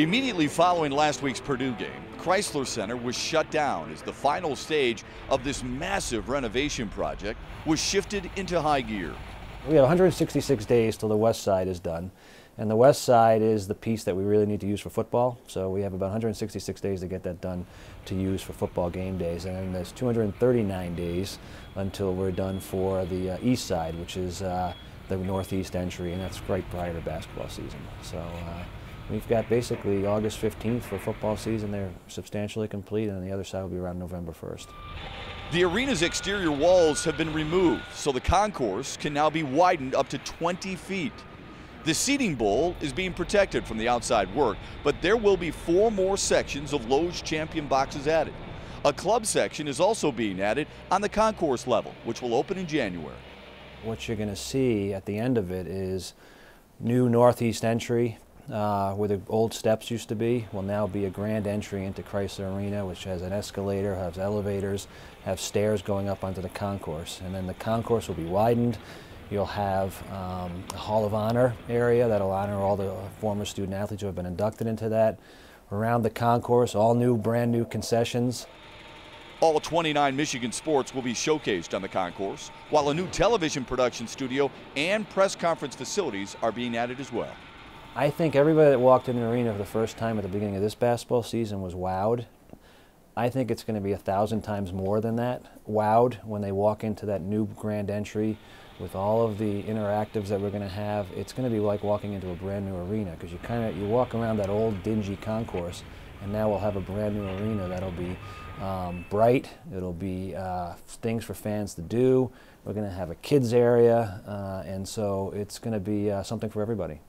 Immediately following last week's Purdue game, Crisler Center was shut down as the final stage of this massive renovation project was shifted into high gear. We have 166 days till the west side is done. And the west side is the piece that we really need to use for football. So we have about 166 days to get that done to use for football game days. And then there's 239 days until we're done for the uh, east side, which is uh, the northeast entry, and that's right prior to basketball season. So uh, we've got basically August 15th for football season. They're substantially complete, and the other side will be around November 1st. The arena's exterior walls have been removed, so the concourse can now be widened up to 20 feet. The seating bowl is being protected from the outside work, but there will be four more sections of Lowe's champion boxes added. A club section is also being added on the concourse level, which will open in January. What you're going to see at the end of it is new northeast entry, uh, where the old steps used to be, will now be a grand entry into Crisler Arena, which has an escalator, has elevators, have stairs going up onto the concourse. And then the concourse will be widened. You'll have um, a Hall of Honor area that'll honor all the former student athletes who have been inducted into that. Around the concourse, all new, brand new concessions. All 29 Michigan sports will be showcased on the concourse, while a new television production studio and press conference facilities are being added as well. I think everybody that walked in the arena for the first time at the beginning of this basketball season was wowed. I think it's going to be a thousand times more than that, wowed when they walk into that new grand entry with all of the interactives that we're going to have, it's going to be like walking into a brand new arena because you kind of you walk around that old dingy concourse, and now we'll have a brand new arena that'll be um, bright. It'll be uh, things for fans to do. We're going to have a kids area, uh, and so it's going to be uh, something for everybody.